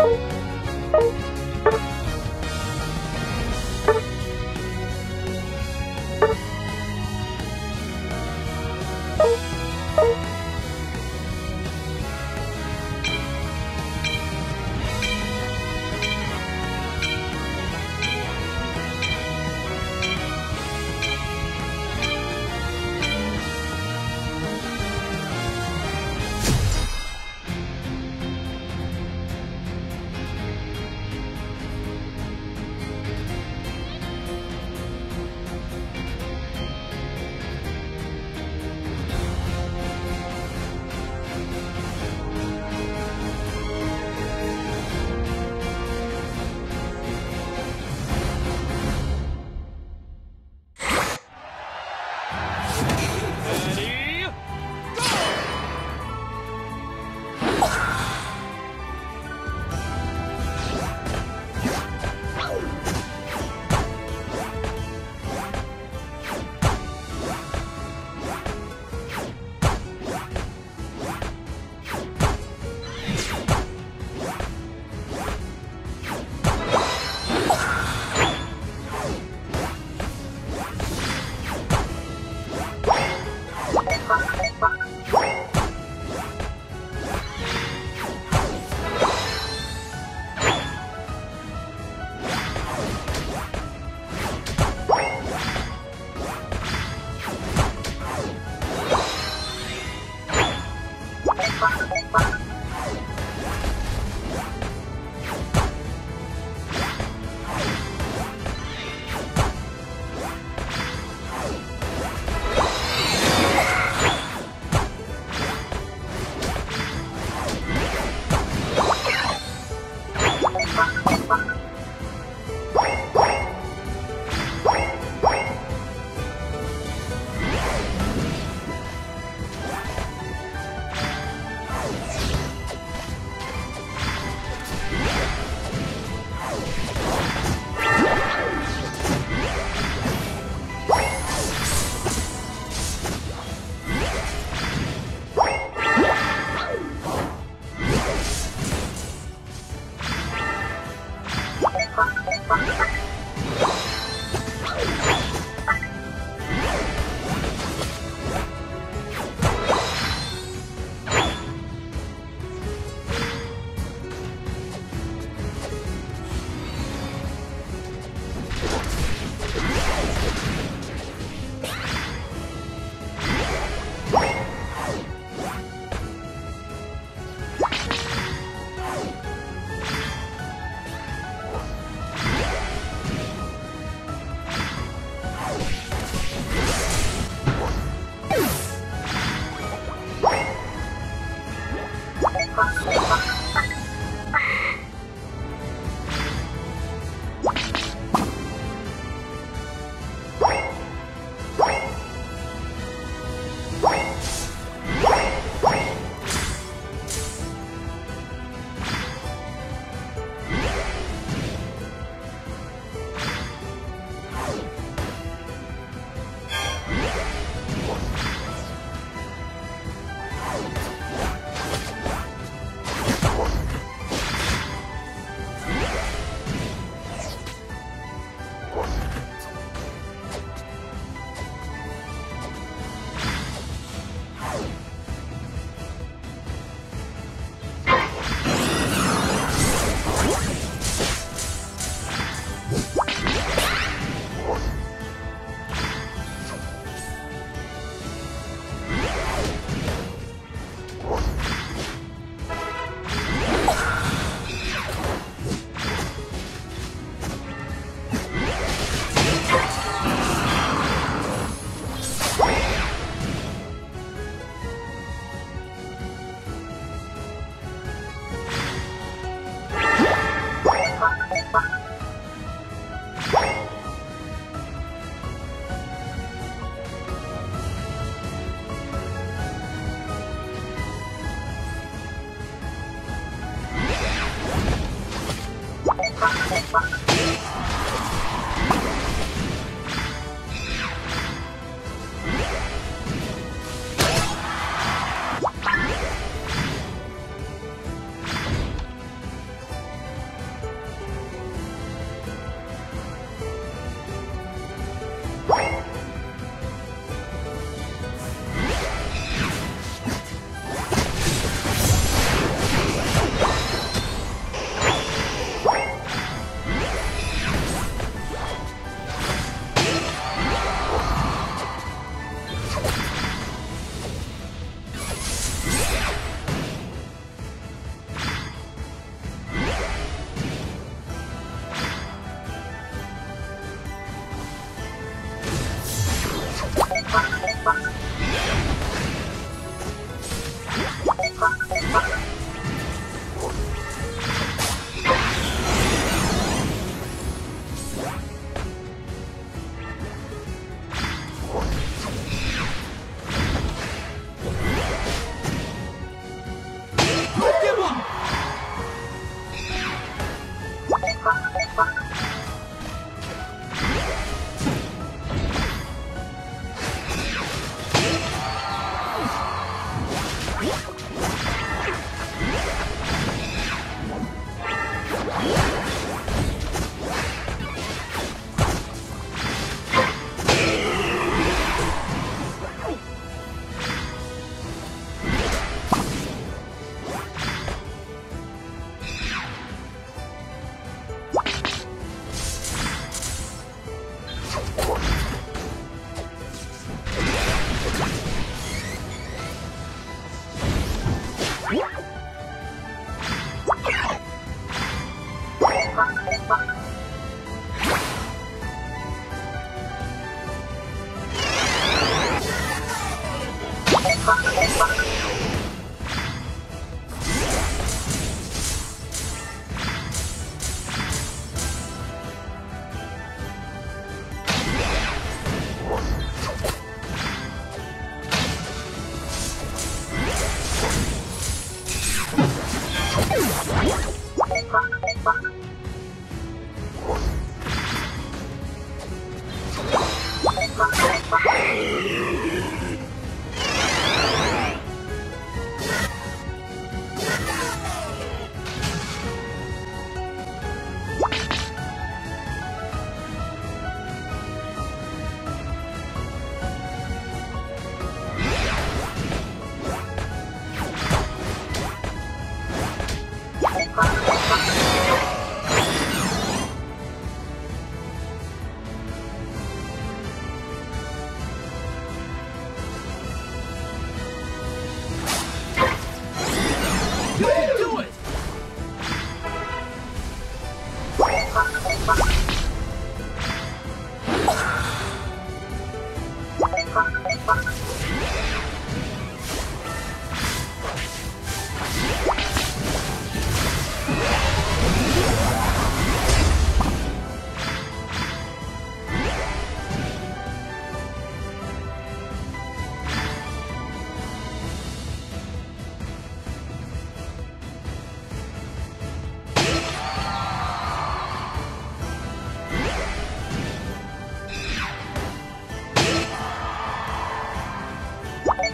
Oh. Bye.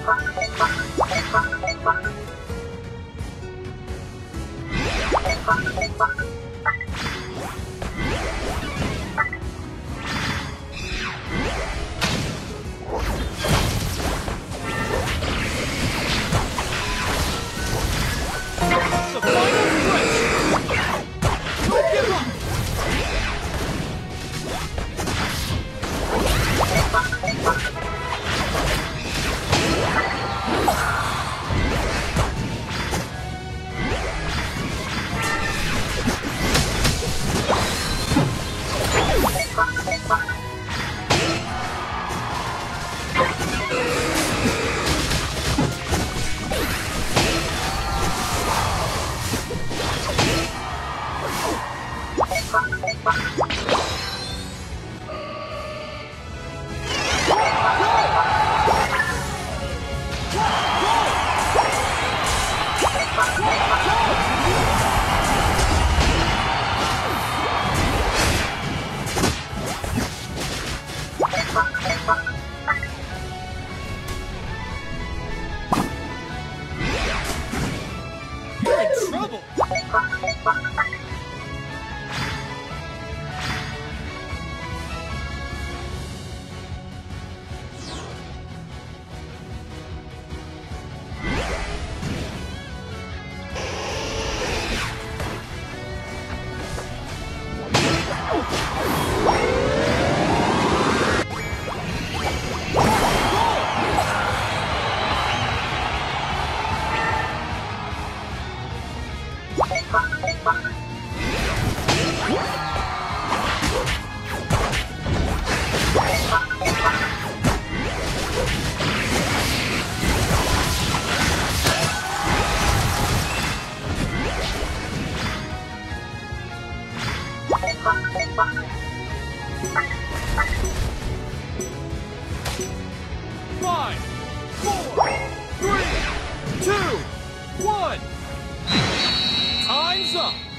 Thank you. Bye. and